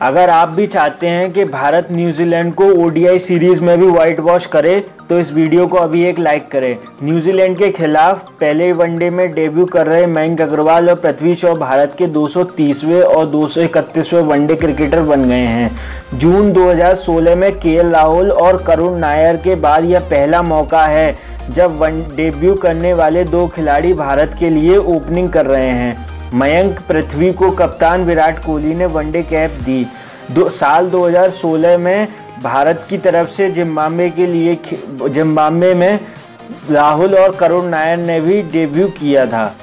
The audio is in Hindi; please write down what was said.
अगर आप भी चाहते हैं कि भारत न्यूजीलैंड को ओडीआई सीरीज़ में भी वाइट वॉश करे तो इस वीडियो को अभी एक लाइक करें। न्यूजीलैंड के खिलाफ पहले वनडे में डेब्यू कर रहे मयंक अग्रवाल और पृथ्वी शॉ भारत के 230वें और 231वें वनडे क्रिकेटर बन गए हैं। जून 2016 में के राहुल और करुण नायर के बाद यह पहला मौका है, जब वन डेब्यू करने वाले दो खिलाड़ी भारत के लिए ओपनिंग कर रहे हैं। मयंक पृथ्वी को कप्तान विराट कोहली ने वनडे कैप दी। दो, साल 2016 में भारत की तरफ़ से जिम्बाब्वे के लिए जिम्बाब्वे में राहुल और करुण नायर ने भी डेब्यू किया था।